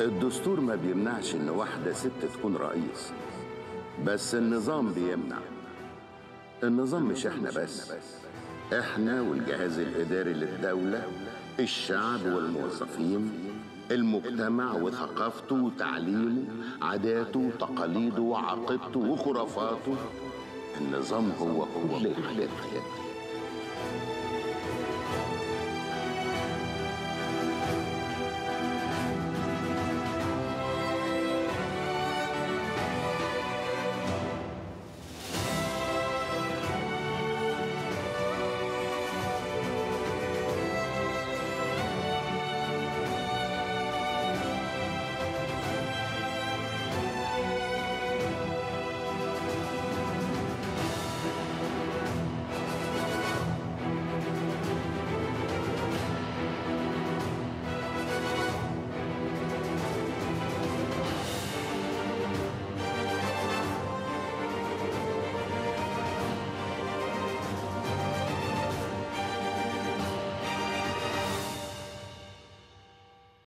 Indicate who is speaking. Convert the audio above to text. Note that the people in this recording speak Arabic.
Speaker 1: الدستور ما بيمنعش إن واحدة ست تكون رئيس بس النظام بيمنع. النظام مش إحنا بس إحنا والجهاز الإداري للدولة الشعب والموظفين المجتمع وثقافته وتعليمه عاداته وتقاليده وعقيدته وخرافاته. النظام هو كل الحاجات دي